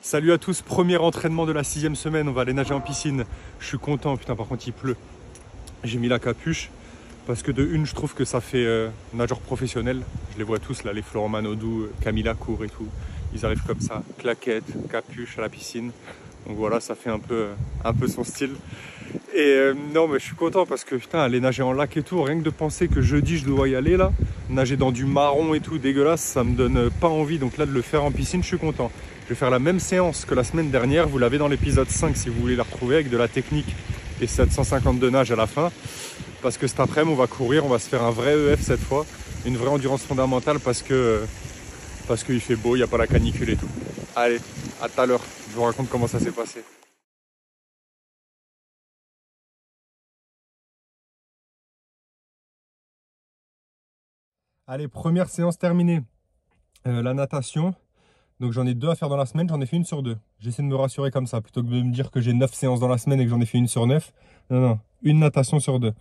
Salut à tous, premier entraînement de la sixième semaine, on va aller nager en piscine. Je suis content, putain par contre il pleut. J'ai mis la capuche parce que de une je trouve que ça fait euh, nageur professionnel. Je les vois tous là, les Florent Manodou, Camilla Cour et tout. Ils arrivent comme ça, claquette, capuche à la piscine. Donc voilà, ça fait un peu, un peu son style. Et euh, non, mais je suis content parce que putain, aller nager en lac et tout, rien que de penser que jeudi je dois y aller là, nager dans du marron et tout dégueulasse, ça me donne pas envie. Donc là, de le faire en piscine, je suis content. Je vais faire la même séance que la semaine dernière. Vous l'avez dans l'épisode 5 si vous voulez la retrouver avec de la technique et 750 de nage à la fin. Parce que cet après-midi, on va courir, on va se faire un vrai EF cette fois. Une vraie endurance fondamentale parce que parce qu'il fait beau, il n'y a pas la canicule et tout. Allez, à tout à l'heure. Je vous raconte comment ça s'est passé. Allez, première séance terminée. Euh, la natation. Donc j'en ai deux à faire dans la semaine, j'en ai fait une sur deux. J'essaie de me rassurer comme ça, plutôt que de me dire que j'ai neuf séances dans la semaine et que j'en ai fait une sur neuf. Non, non, une natation sur deux.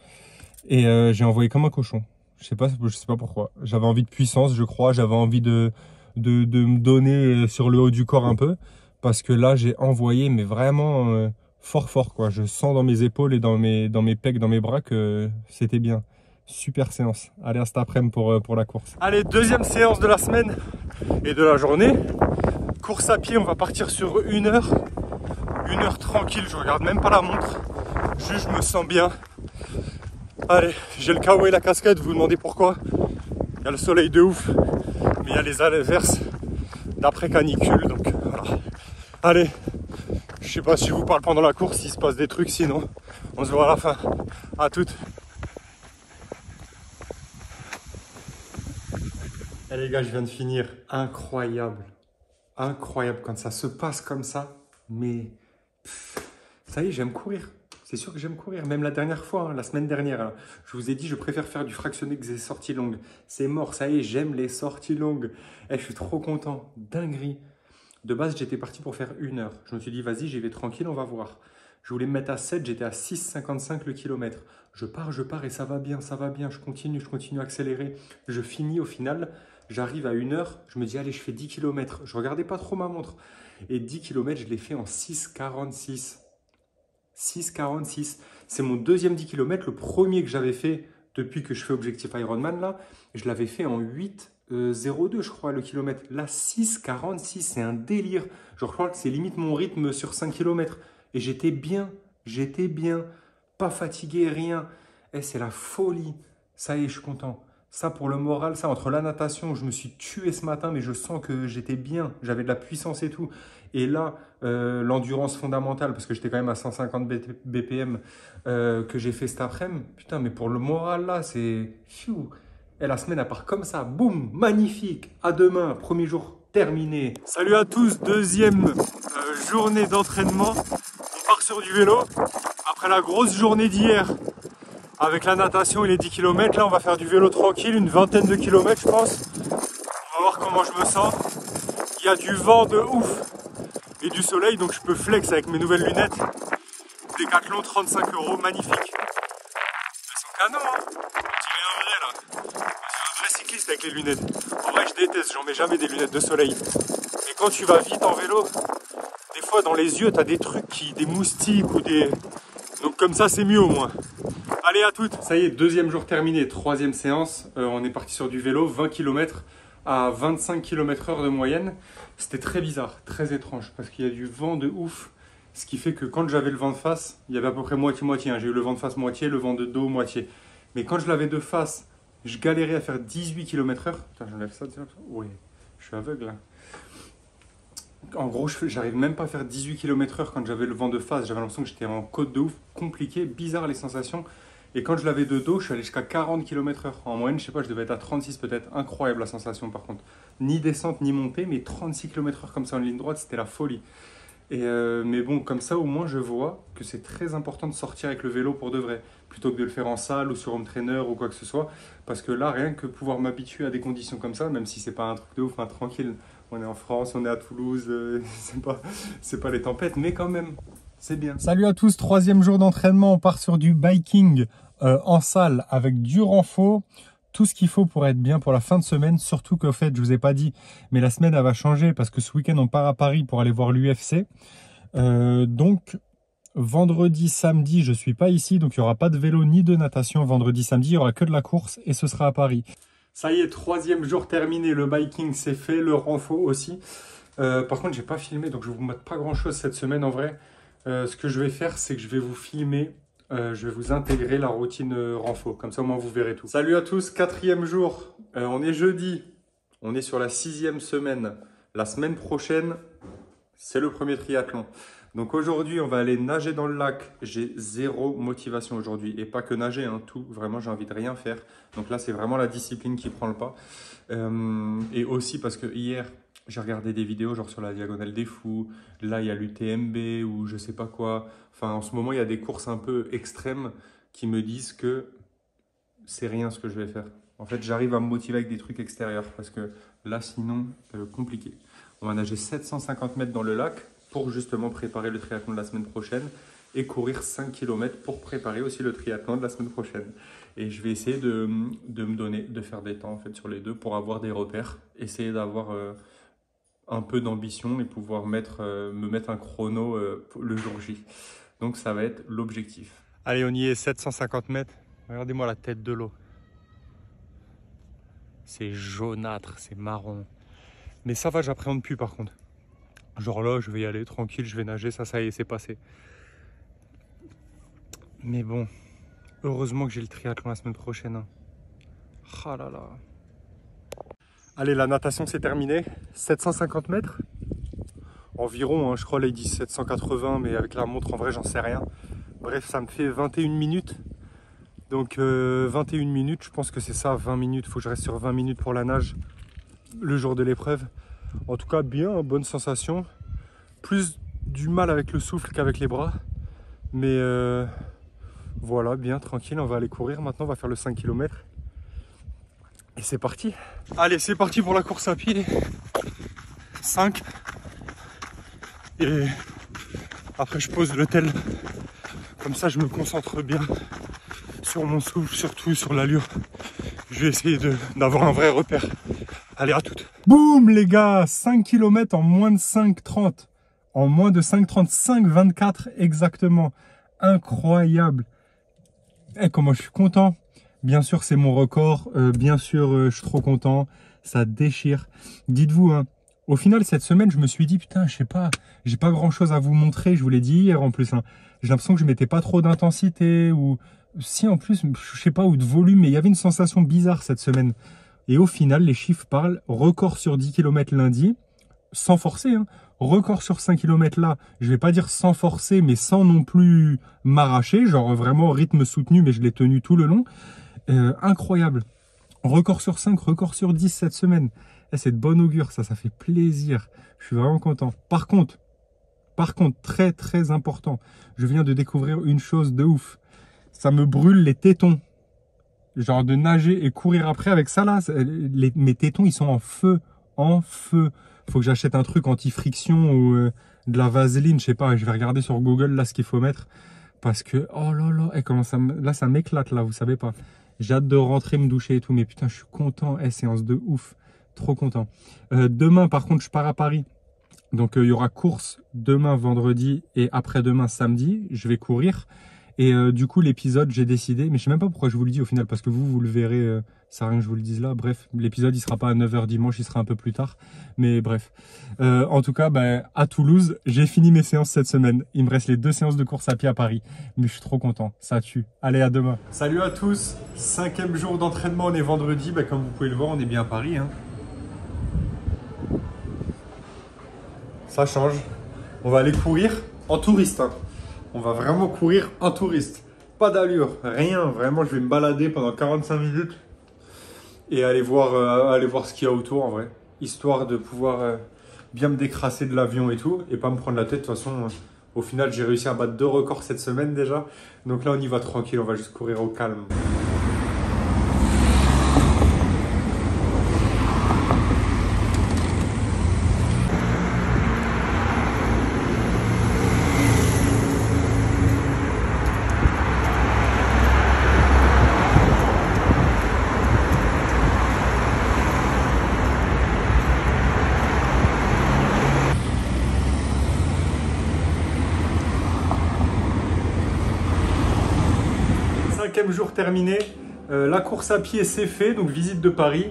Et euh, j'ai envoyé comme un cochon. Je sais pas, je sais pas pourquoi. J'avais envie de puissance, je crois. J'avais envie de, de, de, me donner euh, sur le haut du corps un peu. Parce que là, j'ai envoyé, mais vraiment euh, fort fort quoi. Je sens dans mes épaules et dans mes, dans mes pecs, dans mes bras que c'était bien. Super séance. Allez, à cet après-midi pour, pour la course. Allez, deuxième séance de la semaine et de la journée. Course à pied, on va partir sur une heure. Une heure tranquille, je regarde même pas la montre. Juste, je me sens bien. Allez, j'ai le KO et la casquette, vous vous demandez pourquoi Il y a le soleil de ouf, mais il y a les averses d'après canicule, donc voilà. Allez, je sais pas si je vous parle pendant la course, s'il se passe des trucs, sinon on se voit à la fin. À toutes. Eh les gars, je viens de finir. Incroyable. Incroyable quand ça se passe comme ça. Mais ça y est, j'aime courir. C'est sûr que j'aime courir. Même la dernière fois, hein, la semaine dernière, je vous ai dit, je préfère faire du fractionné que des sorties longues. C'est mort, ça y est, j'aime les sorties longues. Eh, je suis trop content. Dinguerie. De base, j'étais parti pour faire une heure. Je me suis dit, vas-y, j'y vais tranquille, on va voir. Je voulais me mettre à 7, j'étais à 6,55 le kilomètre. Je pars, je pars et ça va bien, ça va bien. Je continue, je continue à accélérer. Je finis au final J'arrive à une heure, je me dis, allez, je fais 10 km. Je regardais pas trop ma montre. Et 10 km, je l'ai fait en 6,46. 6,46. C'est mon deuxième 10 km. Le premier que j'avais fait depuis que je fais Objectif Ironman, là, je l'avais fait en 8,02, je crois, le kilomètre. Là, 6,46, c'est un délire. Je crois que c'est limite mon rythme sur 5 km. Et j'étais bien, j'étais bien. Pas fatigué, rien. Et eh, c'est la folie. Ça y est, je suis content. Ça, pour le moral, ça, entre la natation, je me suis tué ce matin, mais je sens que j'étais bien, j'avais de la puissance et tout. Et là, euh, l'endurance fondamentale, parce que j'étais quand même à 150 BPM euh, que j'ai fait cet après-midi. Putain, mais pour le moral, là, c'est... Et la semaine, elle part comme ça. Boum, magnifique. À demain, premier jour terminé. Salut à tous, deuxième euh, journée d'entraînement. On part sur du vélo. Après la grosse journée d'hier, avec la natation et les 10 km, là on va faire du vélo tranquille, une vingtaine de kilomètres je pense. On va voir comment je me sens. Il y a du vent de ouf et du soleil, donc je peux flex avec mes nouvelles lunettes. Décathlon 35 euros, magnifique. Elles sont canon, hein On un vrai là. C'est un vrai cycliste avec les lunettes. En vrai, je déteste, j'en mets jamais des lunettes de soleil. Et quand tu vas vite en vélo, des fois dans les yeux, t'as des trucs qui, des moustiques ou des. Donc comme ça, c'est mieux au moins. À toutes Ça y est, deuxième jour terminé, troisième séance. Euh, on est parti sur du vélo, 20 km à 25 km heure de moyenne. C'était très bizarre, très étrange, parce qu'il y a du vent de ouf. Ce qui fait que quand j'avais le vent de face, il y avait à peu près moitié-moitié. Hein. J'ai eu le vent de face moitié, le vent de dos moitié. Mais quand je l'avais de face, je galérais à faire 18 km heure. Putain, j'enlève ça, Oui, je suis aveugle. Hein. En gros, j'arrive même pas à faire 18 km heure quand j'avais le vent de face. J'avais l'impression que j'étais en côte de ouf, compliqué, bizarre les sensations. Et quand je l'avais de dos, je suis allé jusqu'à 40 km/h. En moyenne, je sais pas, je devais être à 36 peut-être. Incroyable la sensation par contre. Ni descente ni montée, mais 36 km/h comme ça en ligne droite, c'était la folie. Et euh, mais bon, comme ça au moins je vois que c'est très important de sortir avec le vélo pour de vrai, plutôt que de le faire en salle ou sur home trainer ou quoi que ce soit. Parce que là, rien que pouvoir m'habituer à des conditions comme ça, même si c'est pas un truc de ouf, hein, tranquille, on est en France, on est à Toulouse, euh, c'est pas, pas les tempêtes, mais quand même, c'est bien. Salut à tous, troisième jour d'entraînement, on part sur du biking euh, en salle avec du renfort, tout ce qu'il faut pour être bien pour la fin de semaine. Surtout qu'au fait, je vous ai pas dit, mais la semaine elle va changer parce que ce week-end on part à Paris pour aller voir l'UFC. Euh, donc vendredi, samedi, je suis pas ici, donc il y aura pas de vélo ni de natation vendredi, samedi. Il y aura que de la course et ce sera à Paris. Ça y est, troisième jour terminé. Le biking c'est fait, le renfort aussi. Euh, par contre, j'ai pas filmé, donc je vais vous mettre pas grand chose cette semaine en vrai. Euh, ce que je vais faire, c'est que je vais vous filmer euh, je vais vous intégrer la routine euh, renfo. Comme ça, au moins, vous verrez tout. Salut à tous, quatrième jour. On est jeudi. On est sur la sixième semaine. La semaine prochaine, c'est le premier triathlon. Donc aujourd'hui, on va aller nager dans le lac. J'ai zéro motivation aujourd'hui. Et pas que nager, hein, tout. Vraiment, j'ai envie de rien faire. Donc là, c'est vraiment la discipline qui prend le pas. et aussi parce que hier, j'ai regardé des vidéos genre sur la diagonale des fous. Là, il y a l'UTMB ou je sais pas quoi. Enfin, en ce moment, il y a des courses un peu extrêmes qui me disent que c'est rien ce que je vais faire. En fait, j'arrive à me motiver avec des trucs extérieurs parce que là, sinon, euh, compliqué. On va nager 750 mètres dans le lac pour justement préparer le triathlon de la semaine prochaine et courir 5 km pour préparer aussi le triathlon de la semaine prochaine. Et je vais essayer de, de me donner, de faire des temps en fait sur les deux pour avoir des repères, essayer d'avoir euh, un peu d'ambition et pouvoir mettre, euh, me mettre un chrono euh, le jour J. Donc ça va être l'objectif. Allez, on y est, 750 mètres. Regardez-moi la tête de l'eau. C'est jaunâtre, c'est marron. Mais ça va, j'appréhende plus par contre. Genre là, je vais y aller tranquille, je vais nager, ça, ça y est, c'est passé. Mais bon, heureusement que j'ai le triathlon la semaine prochaine. Hein. Ah là là. Allez, la natation c'est terminé. 750 mètres environ, hein, je crois là ils disent 780, mais avec la montre en vrai j'en sais rien. Bref, ça me fait 21 minutes. Donc 21 euh, minutes, je pense que c'est ça, 20 minutes. Il faut que je reste sur 20 minutes pour la nage le jour de l'épreuve. En tout cas, bien, hein, bonne sensation. Plus du mal avec le souffle qu'avec les bras. Mais euh, voilà, bien, tranquille. On va aller courir maintenant, on va faire le 5 km. Et c'est parti. Allez, c'est parti pour la course à pied. 5. Et après, je pose le tel. Comme ça, je me concentre bien sur mon souffle, surtout sur l'allure. Je vais essayer d'avoir un vrai repère. Allez, à toutes. Boum, les gars 5 km en moins de 5,30. En moins de 5,35, 24 exactement. Incroyable. Et eh, comment je suis content. Bien sûr, c'est mon record. Euh, bien sûr, euh, je suis trop content. Ça déchire. Dites-vous, hein, au final, cette semaine, je me suis dit, putain, je sais pas, j'ai pas grand chose à vous montrer. Je vous l'ai dit hier en plus. Hein. J'ai l'impression que je mettais pas trop d'intensité ou si en plus, je sais pas, ou de volume, mais il y avait une sensation bizarre cette semaine. Et au final, les chiffres parlent record sur 10 km lundi, sans forcer. Hein. Record sur 5 km là, je vais pas dire sans forcer, mais sans non plus m'arracher, genre vraiment rythme soutenu, mais je l'ai tenu tout le long. Euh, incroyable. Record sur 5, record sur 10 cette semaine. Eh, c'est de bon augure, ça, ça fait plaisir. Je suis vraiment content. Par contre, par contre, très très important, je viens de découvrir une chose de ouf. Ça me brûle les tétons. Genre de nager et courir après avec ça là, mes tétons ils sont en feu, en feu. Faut que j'achète un truc anti-friction ou euh, de la vaseline, je sais pas, je vais regarder sur Google là ce qu'il faut mettre. Parce que, oh là là, et eh, comment ça, là ça m'éclate là, vous savez pas. J'ai hâte de rentrer, me doucher et tout. Mais putain, je suis content. Eh, séance de ouf. Trop content. Euh, demain, par contre, je pars à Paris. Donc, euh, il y aura course demain, vendredi et après-demain, samedi. Je vais courir. Et euh, du coup, l'épisode, j'ai décidé, mais je sais même pas pourquoi je vous le dis au final, parce que vous, vous le verrez, euh, ça rien que je vous le dise là. Bref, l'épisode, il sera pas à 9h dimanche, il sera un peu plus tard. Mais bref. Euh, en tout cas, bah, à Toulouse, j'ai fini mes séances cette semaine. Il me reste les deux séances de course à pied à Paris. Mais je suis trop content, ça tue. Allez, à demain. Salut à tous, cinquième jour d'entraînement, on est vendredi. Bah, comme vous pouvez le voir, on est bien à Paris. Hein. Ça change. On va aller courir en touriste. Hein. On va vraiment courir en touriste. Pas d'allure, rien. Vraiment, je vais me balader pendant 45 minutes et aller voir, euh, aller voir ce qu'il y a autour en vrai. Histoire de pouvoir euh, bien me décrasser de l'avion et tout et pas me prendre la tête. De toute façon, euh, au final, j'ai réussi à battre deux records cette semaine déjà. Donc là, on y va tranquille, on va juste courir au calme. Jour terminé. Euh, la course à pied, c'est fait. Donc, visite de Paris.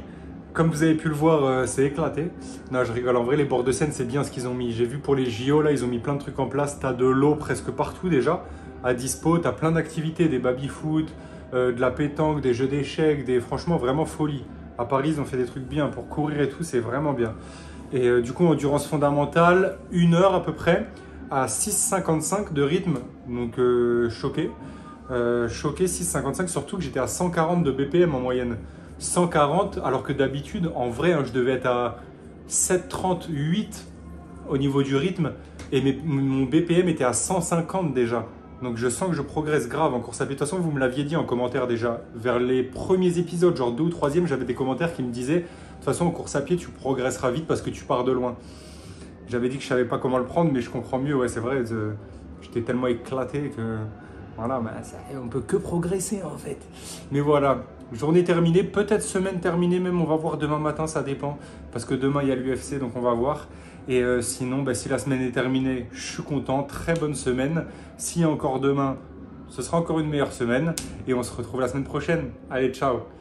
Comme vous avez pu le voir, euh, c'est éclaté. Non, je rigole. En vrai, les bords de Seine, c'est bien ce qu'ils ont mis. J'ai vu pour les JO, là, ils ont mis plein de trucs en place. T'as de l'eau presque partout déjà à dispo. T'as plein d'activités, des baby-foot, euh, de la pétanque, des jeux d'échecs, des franchement vraiment folie. À Paris, ils ont fait des trucs bien pour courir et tout, c'est vraiment bien. Et du coup, endurance fondamentale, une heure à peu près, à 6,55 de rythme. Donc choqué. Euh, choqué 6,55, surtout que j'étais à 140 de BPM en moyenne. 140, alors que d'habitude, en vrai, hein, je devais être à 7,38 au niveau du rythme. Et mon BPM était à 150 déjà. Donc je sens que je progresse grave en course à pied. De toute façon, vous me l'aviez dit en commentaire déjà. Vers les premiers épisodes, genre deux ou troisième, j'avais des commentaires qui me disaient De toute façon, en course à pied, tu progresseras vite parce que tu pars de loin. J'avais dit que je savais pas comment le prendre, mais je comprends mieux. Ouais, c'est vrai. je- J'étais tellement éclaté que. Voilà, bah, ça, on peut que progresser en fait. Mais voilà, journée terminée, peut-être semaine terminée même, on va voir demain matin, ça dépend. Parce que demain il y a l'UFC, donc on va voir. Et euh, sinon, bah, si la semaine est terminée, je suis content, très bonne semaine. A encore demain, ce sera encore une meilleure semaine. Et on se retrouve la semaine prochaine. Allez, ciao